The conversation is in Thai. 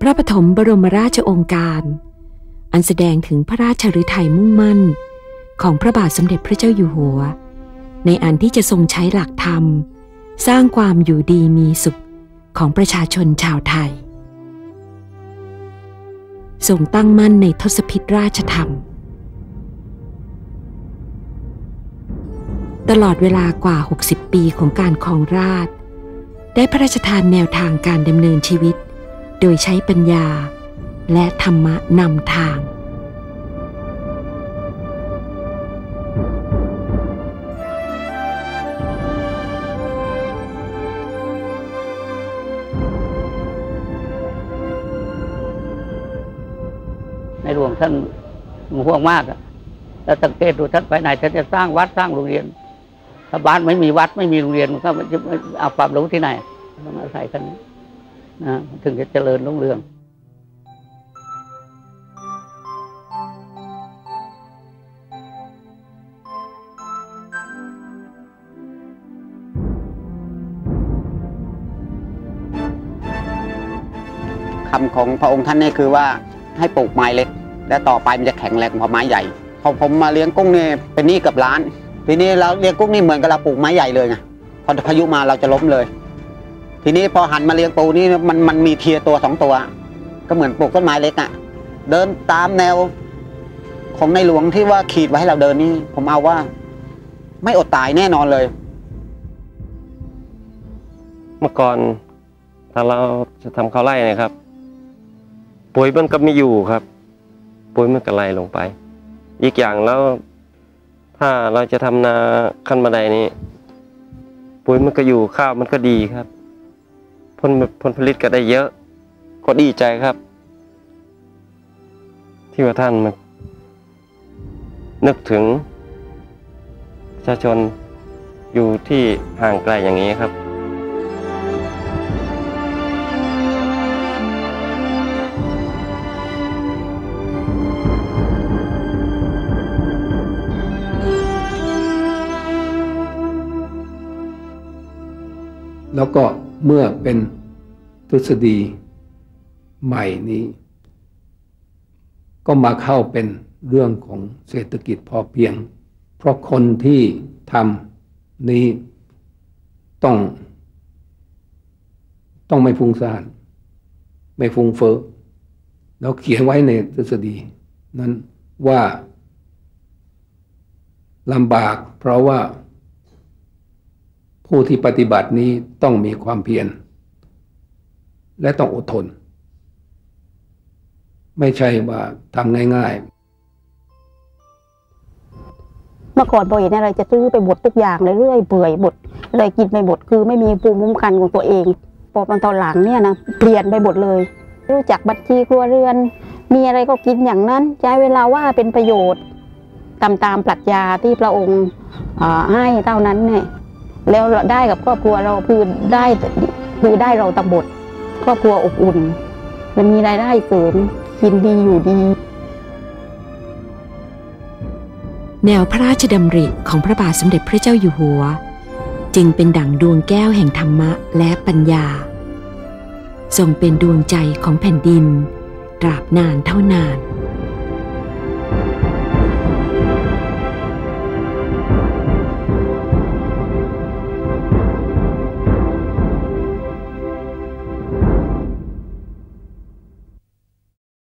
พระปฐมบรมราชองค์การ อันแสดงถึงพระราชฤทัยมุ่งมั่น ของพระบาทสมเด็จพระเจ้าอยู่หัว ในอันที่จะทรงใช้หลักธรรม สร้างความอยู่ดีมีสุขของประชาชนชาวไทยทรงตั้งมั่นในทศพิธราชธรรม ตลอดเวลากว่า 60 ปีของการครองราช ได้พระราชทานแนวทางการดำเนินชีวิต โดยใช้ปัญญา และธรรมะนำทาง ในหลวงท่านห่วงมากอะแล้วสังเกตดูท่านไปไหนท่านจะสร้างวัดสร้างโรงเรียนถ้าบ้านไม่มีวัดไม่มีโรงเรียนมันก็จะเอาความรู้ที่ไหนต้องอาศัยกัน นะถึงจะเจริญรุ่งเรืองคำของพระองค์ท่านนี่คือว่าให้ปลูกไม้เล็ก และต่อไปมันจะแข็งแรงกว่าไม้ใหญ่พอผมมาเลี้ยงกุ้งนี่เป็นหนี้เกับล้าน ทีนี้เราเลี้ยงกุ้งนี่เหมือนกับเราปลูกไม้ใหญ่เลยไงพอพายุมาเราจะล้มเลย ทีนี้พอหันมาเลี้ยงปูนี่มันมันมีเทียตัวสองตัว ก็เหมือนปลูกต้นไม้เล็กอะ่ะ เดินตามแนว ของในหลวงที่ว่าขีดไว้ให้เราเดินนี่ ผมเอาว่า ไม่อดตายแน่นอนเลย เมื่อก่อนถ้าเราจะทำข้าวไร่เนะครับ ปุ๋ยมันก็ไม่อยู่ครับ ปุ๋ยมันก็ไหลลงไป อีกอย่างแล้วถ้าเราจะทำนาขั้นบันไดนี้ ปุ๋ยมันก็อยู่ข้าวมันก็ดีครับ ผลผลผลิตก็ได้เยอะ ก็ดีใจครับ ที่ว่าท่านมานึกถึงประชาชนอยู่ที่ห่างไกลอย่างนี้ครับแล้วก็ เมื่อเป็นทฤษฎีใหม่นี้ ก็มาเข้าเป็นเรื่องของเศรษฐกิจพอเพียง เพราะคนที่ทำนี้ต้อง ต้องไม่ฟุ้งซ่าน ไม่ฟุ้งเฟ้อแล้วเขียนไว้ในทฤษฎี นั้นว่าลำบากเพราะว่า ผู้ที่ปฏิบัตินี้ต้องมีความเพียรและต้องอดทน ไม่ใช่ว่าทำง่าย ๆ เมื่อก่อนพอเห็นอะไรจะซื้อไปหมดทุกอย่างเลยเรื่อยเปื่อยหมดเลยกินไปหมดคือไม่มีภูมิคุ้มกันของตัวเองพอตอนหลังเนี่ยนะเปลี่ยนไปหมดเลย รู้จักบัญชีครัวเรือน มีอะไรก็กินอย่างนั้น ใช้เวลาว่าเป็นประโยชน์ตามตามปรัชญาที่พระองค์ให้เท่านั้นเนี่ย แล้วได้กับครอบครัวเราคือได้คือได้เราตำบดครอบครัวอบอุ่น มันมีรายได้เสริมกินดีอยู่ดี แนวพระราชดำริของพระบาทสมเด็จพระเจ้าอยู่หัว จึงเป็นดั่งดวงแก้วแห่งธรรมะและปัญญาทรงเป็นดวงใจของแผ่นดินตราบนานเท่านาน